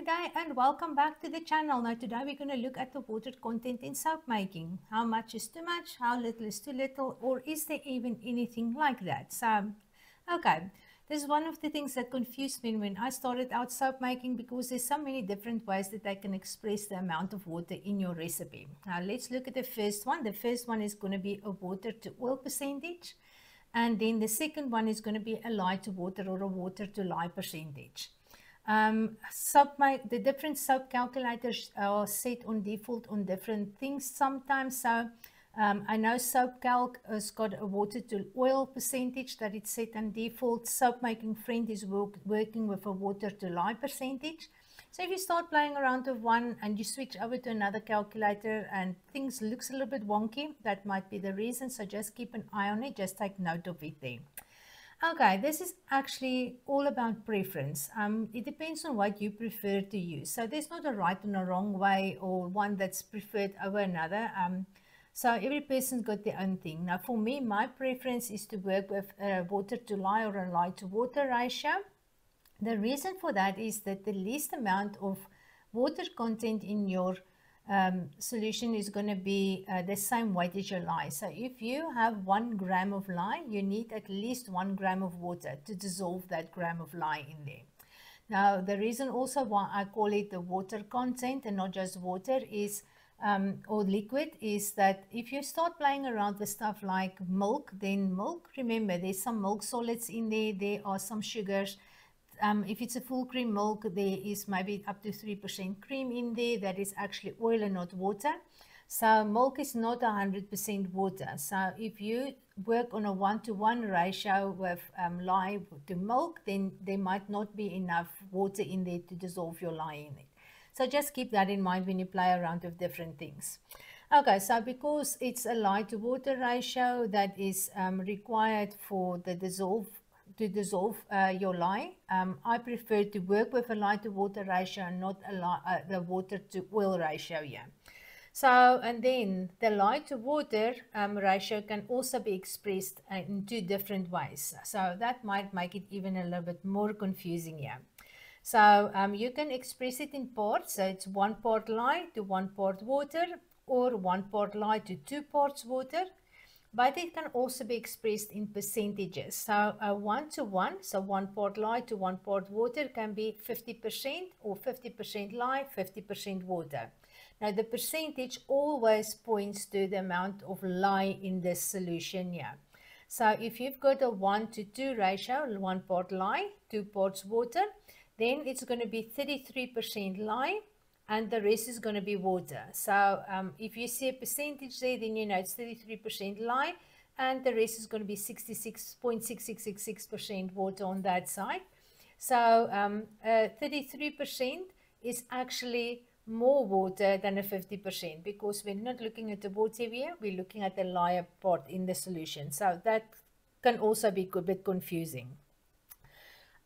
Good day and welcome back to the channel. Now today we're going to look at the water content in soap making. How much is too much, how little is too little, or is there even anything like that? So, okay, this is one of the things that confused me when I started out soap making because there's so many different ways that I can express the amount of water in your recipe. Now let's look at the first one. The first one is going to be a water to oil percentage. And then the second one is going to be a lye to water or a water to lye percentage. Um, sub the different soap calculators are set on default on different things sometimes. So um, I know SoapCalc has got a water to oil percentage that it's set on default. SoapmakingFriend is work, working with a water to lye percentage. So if you start playing around with one and you switch over to another calculator and things looks a little bit wonky, that might be the reason. So just keep an eye on it. Just take note of it there. Okay, this is actually all about preference. Um, it depends on what you prefer to use. So there's not a right and a wrong way or one that's preferred over another. Um, so every person's got their own thing. Now for me, my preference is to work with a water to lye or a lye to water ratio. The reason for that is that the least amount of water content in your um, solution is going to be uh, the same weight as your lye. So if you have one gram of lye, you need at least one gram of water to dissolve that gram of lye in there. Now, the reason also why I call it the water content and not just water is um, or liquid is that if you start playing around with stuff like milk, then milk, remember there's some milk solids in there, there are some sugars, um, if it's a full cream milk, there is maybe up to 3% cream in there. That is actually oil and not water. So milk is not 100% water. So if you work on a one-to-one -one ratio with um, lye to milk, then there might not be enough water in there to dissolve your lye in it. So just keep that in mind when you play around with different things. Okay, so because it's a lye to water ratio that is um, required for the dissolve to dissolve uh, your lye. Um, I prefer to work with a lye to water ratio and not a lye, uh, the water to oil ratio here. So, and then the lye to water um, ratio can also be expressed uh, in two different ways. So that might make it even a little bit more confusing here. So um, you can express it in parts. So it's one part lye to one part water or one part lye to two parts water but it can also be expressed in percentages. So a one-to-one, -one, so one part lye to one part water can be 50% or 50% lye, 50% water. Now the percentage always points to the amount of lye in this solution here. So if you've got a 1 to 2 ratio, one part lye, two parts water, then it's going to be 33% lye, and the rest is going to be water. So um, if you see a percentage there, then you know it's 33% lye and the rest is going to be 66.6666% water on that side. So 33% um, uh, is actually more water than a 50% because we're not looking at the water here, we're looking at the lye part in the solution. So that can also be a bit confusing.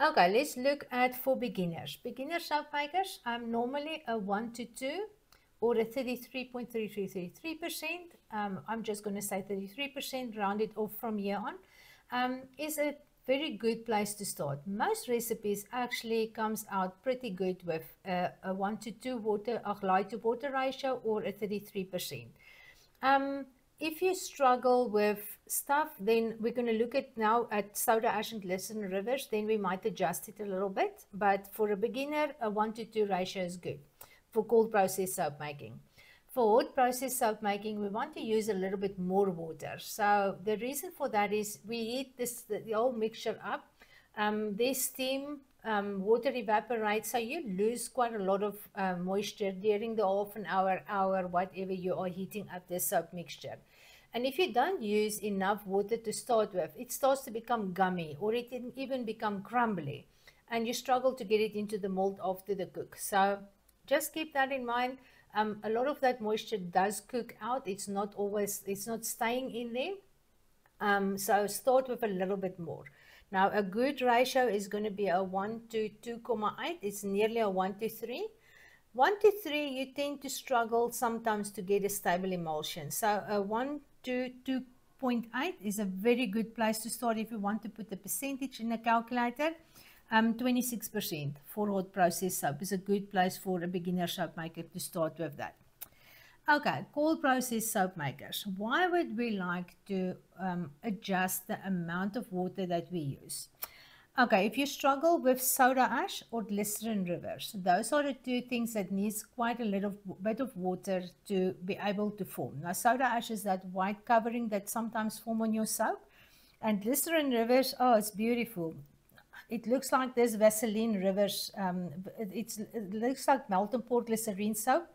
Okay, let's look at for beginners. Beginner soap makers, I'm normally a 1 to 2 or a 33.3333%. Um, I'm just going to say 33%, round it off from here on, um, is a very good place to start. Most recipes actually comes out pretty good with a, a 1 to 2 water, a lye to water ratio or a 33%. Um, if you struggle with stuff, then we're going to look at now at soda ash and glycerin rivers. Then we might adjust it a little bit. But for a beginner, a 1 to 2 ratio is good for cold process soap making. For hot process soap making, we want to use a little bit more water. So the reason for that is we heat this the, the whole mixture up. Um, this steam um, water evaporates, so you lose quite a lot of uh, moisture during the half an hour, hour, whatever you are heating up the soap mixture. And if you don't use enough water to start with, it starts to become gummy or it can even become crumbly and you struggle to get it into the mold after the cook. So just keep that in mind. Um, a lot of that moisture does cook out. It's not always, it's not staying in there. Um, so start with a little bit more. Now a good ratio is going to be a 1 to 2,8. It's nearly a 1 to 3. 1 to 3, you tend to struggle sometimes to get a stable emulsion. So a 1 to 2.8 is a very good place to start if you want to put the percentage in a calculator. um, 26% for hot process soap is a good place for a beginner soap maker to start with that. Okay, cold process soap makers. Why would we like to um, adjust the amount of water that we use? Okay, if you struggle with soda ash or glycerin rivers, those are the two things that needs quite a little bit of water to be able to form. Now, soda ash is that white covering that sometimes form on your soap. And glycerin rivers, oh, it's beautiful. It looks like there's Vaseline rivers. Um, it looks like melt and pour glycerine soap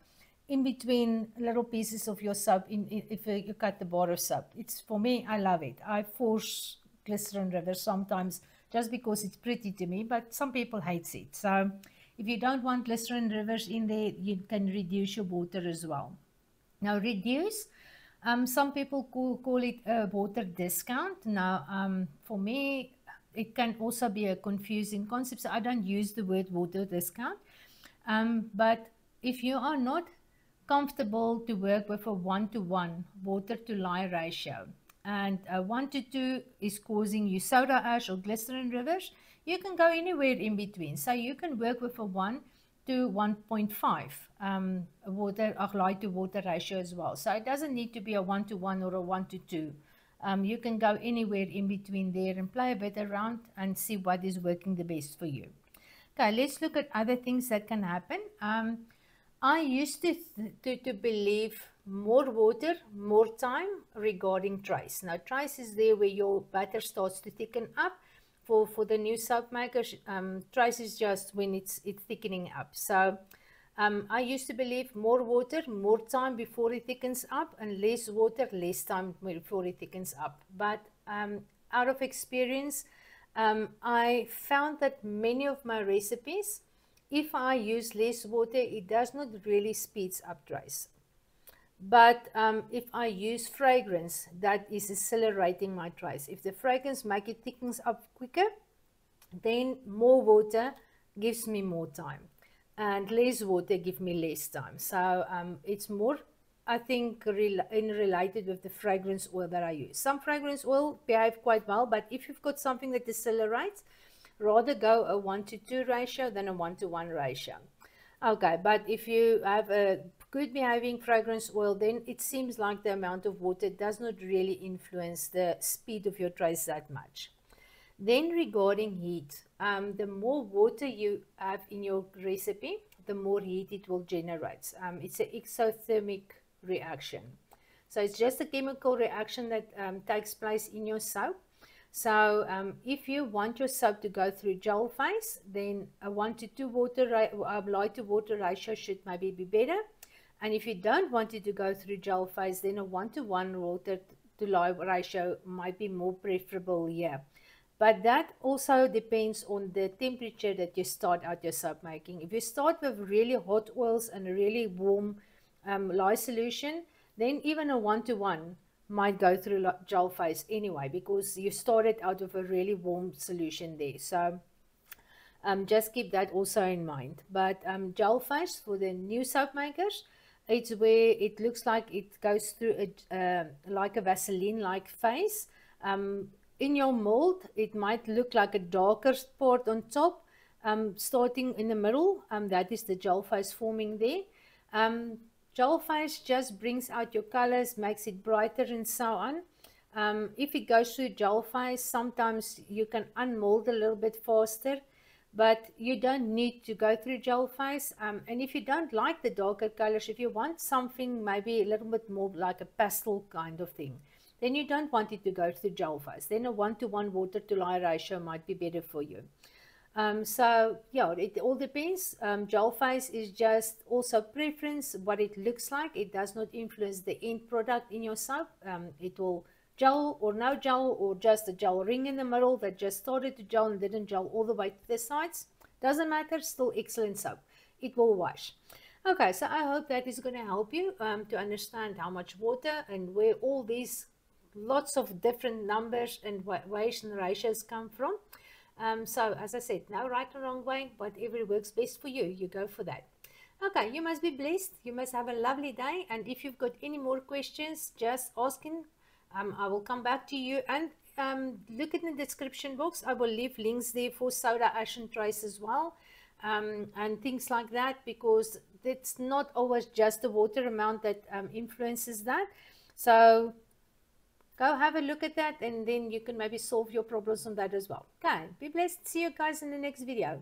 in between little pieces of your soap in, in, if you cut the bar of soap. It's for me, I love it. I force glycerin rivers sometimes just because it's pretty to me, but some people hate it. So if you don't want glycerin rivers in there, you can reduce your water as well. Now reduce, um, some people call, call it a water discount. Now um, for me, it can also be a confusing concept. So I don't use the word water discount. Um, but if you are not comfortable to work with a one-to-one water to lye ratio, and uh, 1 to 2 is causing you soda ash or glycerin rivers, you can go anywhere in between. So you can work with a 1 to 1.5 um, water lye to water ratio as well. So it doesn't need to be a 1 to 1 or a 1 to 2. Um, you can go anywhere in between there and play a bit around and see what is working the best for you. Okay, let's look at other things that can happen. Um, I used to, to, to believe more water, more time regarding trace. Now trace is there where your batter starts to thicken up. For, for the new soap makers, um, trace is just when it's, it's thickening up. So um, I used to believe more water, more time before it thickens up and less water, less time before it thickens up. But um, out of experience, um, I found that many of my recipes, if I use less water, it does not really speeds up trace. But um, if I use fragrance, that is accelerating my trace. If the fragrance make it thickens up quicker, then more water gives me more time. And less water give me less time. So um, it's more, I think, in related with the fragrance oil that I use. Some fragrance oil behave quite well, but if you've got something that accelerates, rather go a 1 to 2 ratio than a 1 to 1 ratio. Okay, but if you have a good behaving fragrance oil, then it seems like the amount of water does not really influence the speed of your trace that much. Then regarding heat, um, the more water you have in your recipe, the more heat it will generate. Um, it's an exothermic reaction. So it's just a chemical reaction that um, takes place in your soap. So um, if you want your soap to go through gel phase, then a 1 to 2 water, uh, lye to water ratio should maybe be better. And if you don't want it to go through gel phase, then a one-to-one water to lye ratio might be more preferable here. But that also depends on the temperature that you start out your soap making. If you start with really hot oils and a really warm um, lye solution, then even a one-to-one -one might go through gel phase anyway because you started out of a really warm solution there. So um, just keep that also in mind. But um, gel phase for the new soap makers, it's where it looks like it goes through a, uh, like a Vaseline like phase. Um, in your mold, it might look like a darker part on top, um, starting in the middle. Um, that is the gel phase forming there. Um, gel phase just brings out your colors, makes it brighter and so on. Um, if it goes through gel phase, sometimes you can unmold a little bit faster but you don't need to go through gel phase um, and if you don't like the darker colors if you want something maybe a little bit more like a pastel kind of thing then you don't want it to go through gel phase then a one-to-one water to lye ratio might be better for you. Um, so yeah it all depends. Um, gel phase is just also preference what it looks like. It does not influence the end product in your soap. Um, it will gel or no gel or just a gel ring in the middle that just started to gel and didn't gel all the way to the sides. Doesn't matter, still excellent soap. It will wash. Okay, so I hope that is going to help you um, to understand how much water and where all these lots of different numbers and ways and ratios come from. Um, so as I said, no right or wrong way, whatever works best for you, you go for that. Okay, you must be blessed. You must have a lovely day. And if you've got any more questions, just ask in um, I will come back to you and um, look in the description box. I will leave links there for soda ash and trace as well um, and things like that because it's not always just the water amount that um, influences that. So go have a look at that and then you can maybe solve your problems on that as well. Okay, be blessed. See you guys in the next video.